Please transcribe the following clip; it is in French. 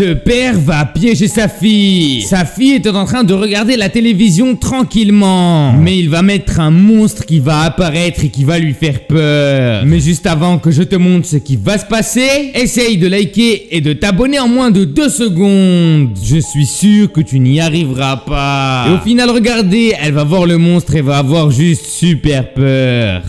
Ce père va piéger sa fille. Sa fille était en train de regarder la télévision tranquillement. Mais il va mettre un monstre qui va apparaître et qui va lui faire peur. Mais juste avant que je te montre ce qui va se passer, essaye de liker et de t'abonner en moins de 2 secondes. Je suis sûr que tu n'y arriveras pas. Et au final, regardez, elle va voir le monstre et va avoir juste super peur.